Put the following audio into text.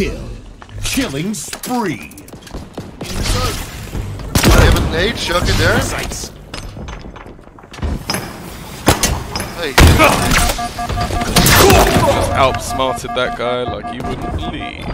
kill. Killing spree. I have a nade, chuck in there. Hey, Just outsmarted that guy like you wouldn't believe.